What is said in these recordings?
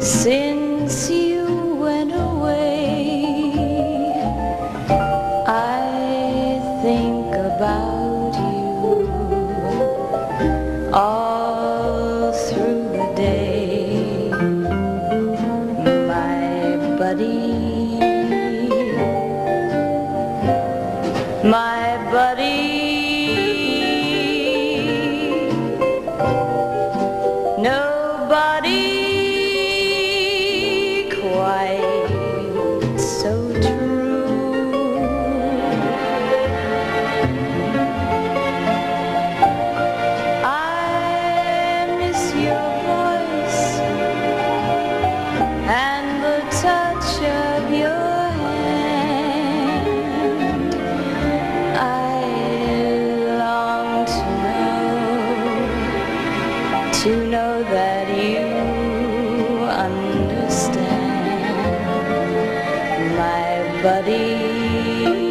Since you went away, I think about you all through the day. My buddy, my buddy.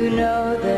You know that